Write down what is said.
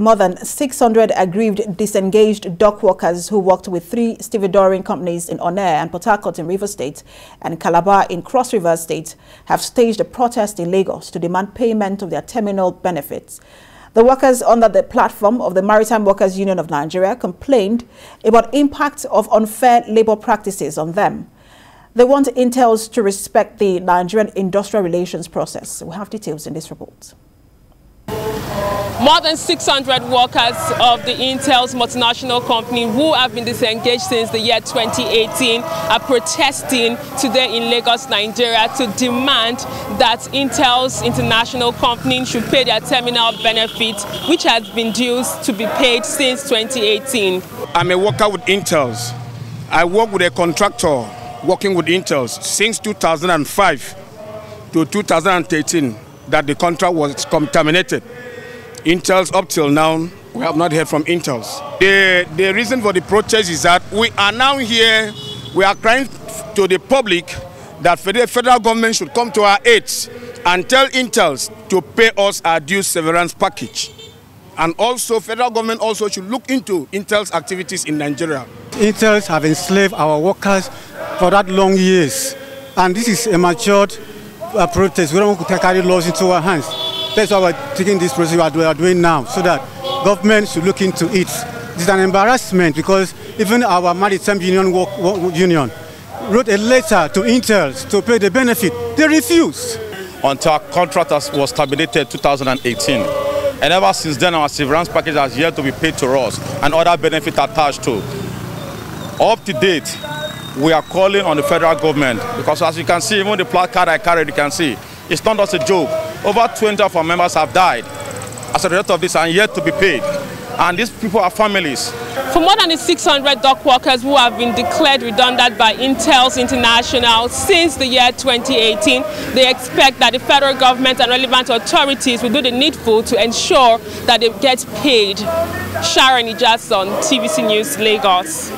More than 600 aggrieved disengaged dock workers who worked with three stevedoring companies in Onne and Port Harcourt in River State and Calabar in Cross River State have staged a protest in Lagos to demand payment of their terminal benefits. The workers under the platform of the Maritime Workers Union of Nigeria complained about impact of unfair labor practices on them. They want Intels to respect the Nigerian industrial relations process. We have details in this report. More than 600 workers of the Intels multinational company who have been disengaged since the year 2018 are protesting today in Lagos, Nigeria to demand that Intels international company should pay their terminal benefit, which has been due to be paid since 2018. I'm a worker with Intels. I work with a contractor working with Intels since 2005 to 2013 that the contract was terminated. Intels up till now, we have not heard from Intels. The, the reason for the protest is that we are now here, we are crying to the public that the federal government should come to our aid and tell Intels to pay us our due severance package. And also, federal government also should look into Intel's activities in Nigeria. Intels have enslaved our workers for that long years. And this is a matured uh, protest. We don't want to take carry laws into our hands. That's why we're taking this process we are doing now, so that government should look into it. It's an embarrassment because even our maritime union work, work, union wrote a letter to Intel to pay the benefit. They refused. Until our contract was terminated 2018. And ever since then, our severance package has yet to be paid to us and other benefits attached to. Up to date, we are calling on the federal government because as you can see, even the placard I carried, you can see, it's not just a joke. Over 20 of our members have died as a result of this and yet to be paid. And these people are families. For more than 600 dock workers who have been declared redundant by Intels International since the year 2018, they expect that the federal government and relevant authorities will do the needful to ensure that they get paid. Sharon Ijason, TVC News, Lagos.